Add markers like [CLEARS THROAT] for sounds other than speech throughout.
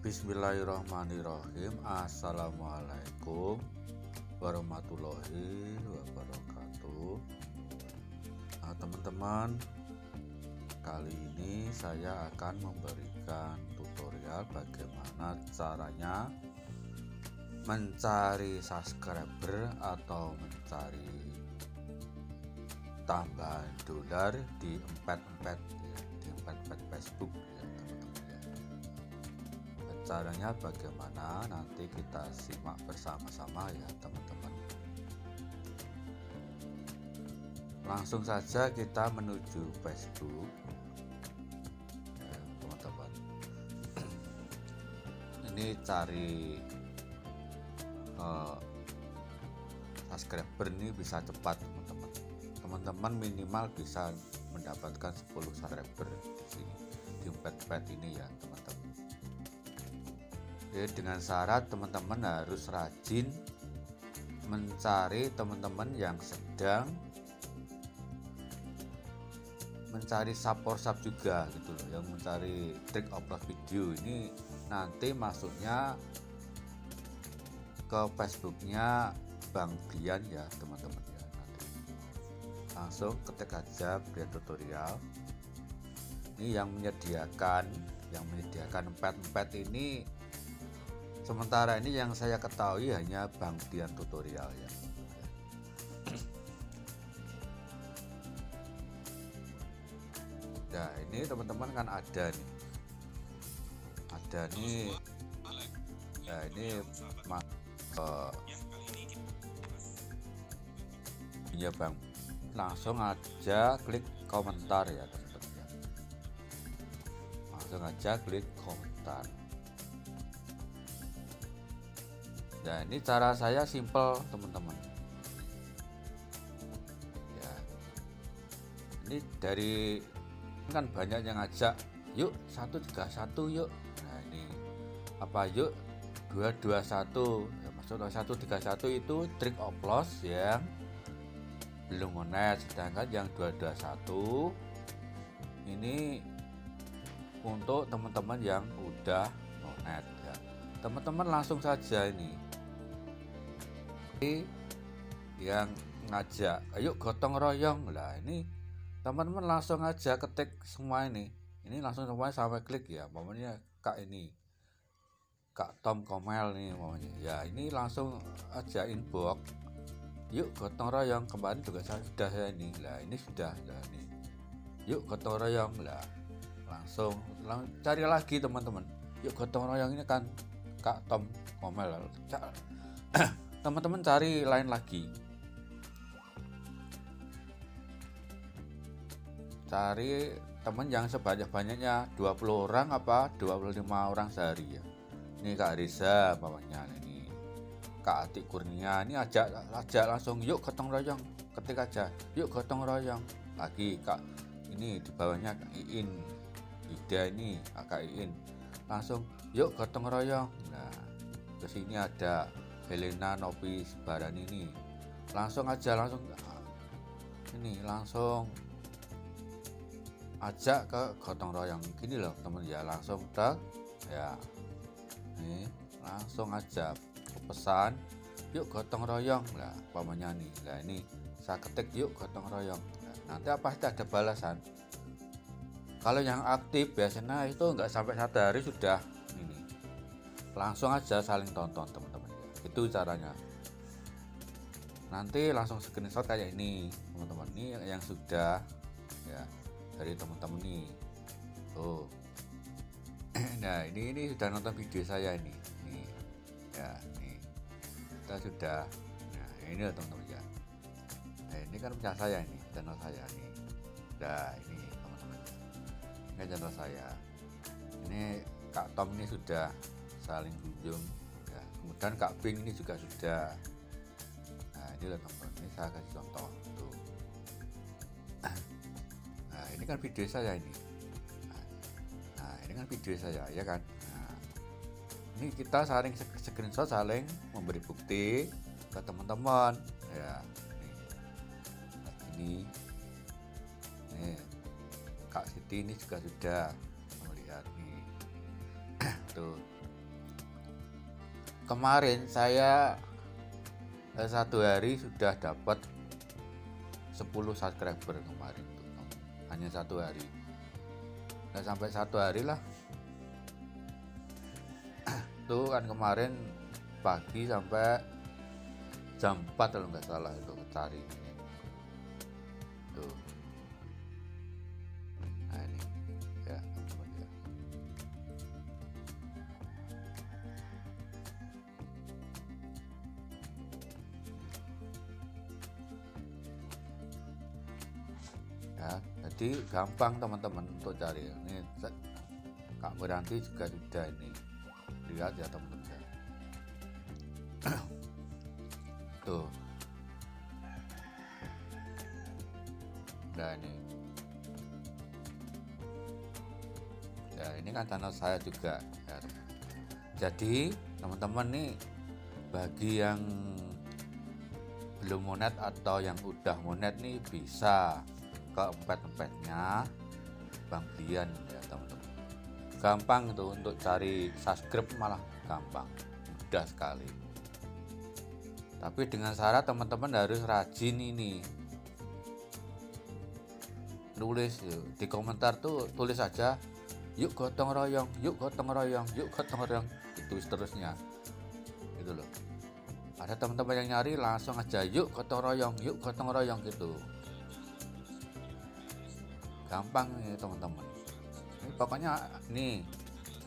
Bismillahirrahmanirrahim Assalamualaikum warahmatullahi wabarakatuh nah, teman-teman kali ini saya akan memberikan tutorial bagaimana caranya mencari subscriber atau mencari tambahan dolar di empat-empat ya, di empat-empat Facebook ya ya. Caranya bagaimana nanti kita simak bersama-sama ya teman-teman. Langsung saja kita menuju Facebook. Ya, teman-teman. [CLEARS THROAT] Ini cari uh, subscriber ini bisa cepat teman-teman. Teman-teman minimal bisa mendapatkan 10 subscriber di sini di pet-pet ini ya teman-teman ya dengan syarat teman-teman harus rajin mencari teman-teman yang sedang mencari support sub juga gitu loh yang mencari trik upload video. Ini nanti masuknya ke Facebooknya Bang Brian ya teman-teman ya. Nanti langsung ketik aja Brian tutorial. Ini yang menyediakan yang menyediakan empat-empat ini sementara ini yang saya ketahui hanya Bang Brian tutorial ya. Nah ini teman-teman kan ada nih. Ada nih. Nah ini uh, ya bang. Langsung aja klik komentar ya teman-teman ya. langsung aja klik komentar nah ini cara saya simple teman-teman. Ya. Ini dari kan banyak yang ngajak yuk satu tiga satu yuk. Nah ini. Apa yuk 221 ya, maksud 131 itu trik oplos yang belum monet sedangkan yang 221 ini untuk teman-teman yang udah monet ya. Teman-teman langsung saja ini yang ngajak ayo gotong royong. Lah ini teman-teman langsung aja ketik semua ini. Ini langsung semuanya sampai klik ya pokoknya kak ini Kak Tom Komel nih maunya ya ini langsung aja inbox. Yuk gotong royong. Kemarin juga saya sudah ya ini. Lah ini sudah. Lah ini. Yuk gotong royong. Lah langsung lang cari lagi teman-teman. Yuk gotong royong ini kan Kak Tom Komel [CLEARS THROAT] teman-teman cari lain lagi. Cari teman yang sebanyak-banyaknya 20 orang apa 25 orang sehari ya. Ini Kak Riza bawahnya ini. Kak Atik Kurnia ini ajak ajak langsung yuk gotong royong. Ketik aja yuk gotong royong. Lagi Kak ini di bawahnya Kak Iin. Ida ini Kak Iin. Langsung yuk gotong royong. Nah ke sini ada Helena Novi Sebaran ini. Langsung aja langsung. Ini langsung. Ajak ke gotong royong. Gini loh teman ya langsung tak ya. Nih langsung aja. Pesan yuk gotong royong. Lah pamannya nih lah ini. Saya ketik yuk gotong royong. Nah, nanti apa? Ada balasan. Kalau yang aktif biasanya itu enggak sampai satu hari sudah. Ini. Langsung aja saling tonton teman-teman itu caranya. Nanti langsung screenshot kayak ini teman-teman. Ini yang, sudah ya dari teman-teman nih tuh. [CLEARS THROAT] Nah ini ini sudah nonton video saya ini. Nih ya nih kita sudah nah ini loh teman-teman ya. Nah ini kan punya saya ini channel saya nih nah ini teman-teman. Ini channel saya. Ini Kak Tom ini sudah saling kunjung kemudian Kak Bing ini juga sudah. Nah ini teman-teman ini saya kasih contoh tuh nah ini kan video saya ini. Dengan video saya ya kan? Nah, ini kita saling screenshot saling memberi bukti ke teman-teman. Ya ini. Ini Kak Siti ini juga sudah kemarin saya eh, satu hari sudah dapat 10 subscriber kemarin tuh hanya satu hari. Nggak sampai satu hari lah. [CLEARS THROAT] Tuh kan kemarin pagi sampai jam 4 kalau nggak salah itu cari tuh ya. Jadi gampang teman-teman untuk cari. Ini Kak Meranti juga sudah ini. Lihat ya teman-teman. Ya. [COUGHS] tuh. Nah ini. Ya ini kan channel saya juga ya. jadi teman-teman nih bagi yang belum monet atau yang udah monet nih bisa ke empet-empetnya Bang Brian ya teman-teman. Gampang itu untuk cari subscribe malah gampang mudah sekali. Tapi dengan syarat teman-teman harus rajin ini. Nulis yuk. di komentar tuh tulis aja yuk gotong royong yuk gotong royong yuk gotong royong itu seterusnya. Itu loh. Ada teman-teman yang nyari langsung aja yuk gotong royong yuk gotong royong gitu gampang nih teman-teman. Ini pokoknya nih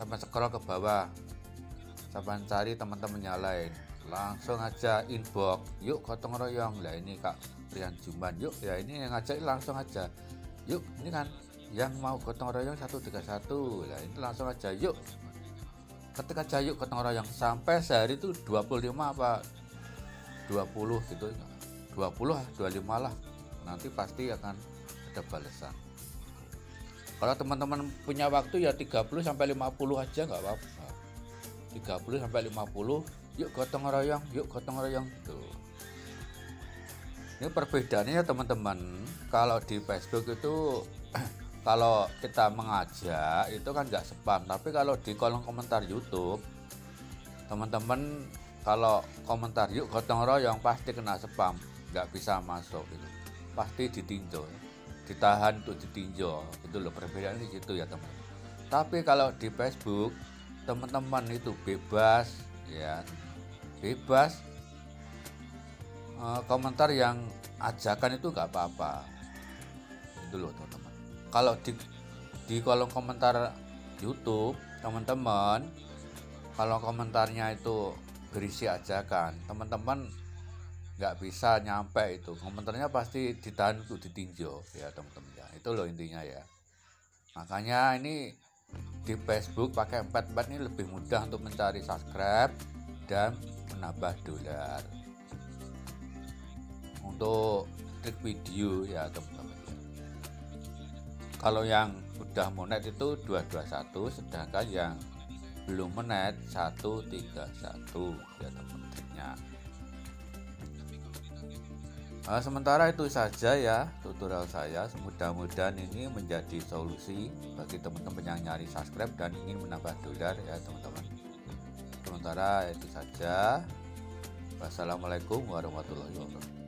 sampai scroll ke bawah. Sampai cari teman-teman yang lain. Langsung aja inbox. Yuk gotong royong. Lah ini kak Rian Juman. Yuk ya ini yang ngajak langsung aja. Yuk ini kan yang mau gotong royong 131 lah ini langsung aja. Yuk. Ketika aja yuk gotong royong. Sampai sehari itu 25 apa? 20 gitu. 20 25 lah. Nanti pasti akan ada balasan kalau teman-teman punya waktu ya 30 sampai 50 aja nggak apa-apa. 30 sampai 50 yuk gotong royong yuk gotong royong tuh ini perbedaannya teman-teman. Kalau di Facebook itu [CLEARS THROAT] kalau kita mengajak itu kan nggak spam. Tapi kalau di kolom komentar YouTube teman-teman kalau komentar yuk gotong royong pasti kena spam. Nggak bisa masuk itu pasti ditinjau ditahan untuk ditinjau. Itu loh perbedaan di situ ya teman. Tapi kalau di Facebook teman-teman itu bebas ya. Bebas e, komentar yang ajakan itu nggak apa-apa. Itu loh teman-teman. Kalau di di kolom komentar YouTube teman-teman kalau komentarnya itu berisi ajakan teman-teman nggak bisa nyampe itu. Komentarnya pasti ditahan untuk ditinjau ya teman-teman ya. Itu loh intinya ya. Makanya ini di Facebook pakai 44 ini lebih mudah untuk mencari subscribe dan menambah dolar. Untuk trik video ya teman-teman ya. kalau yang udah monet itu 221 sedangkan yang belum monet 131 ya teman-teman Nah, sementara itu saja ya tutorial saya. Mudah-mudahan ini menjadi solusi bagi teman-teman yang nyari subscribe dan ingin menambah dolar ya teman-teman. Sementara itu saja. Wassalamualaikum warahmatullahi wabarakatuh.